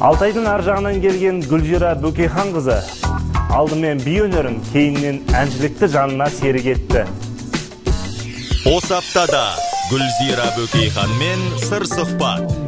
алтайдың ар жағынан келген гүлзира бөкейханқызы алдымен би өнерін кейіннен әншілікті жанына серік етті. Осы аптада гүлзира бөкейханмен сыр сұхбат.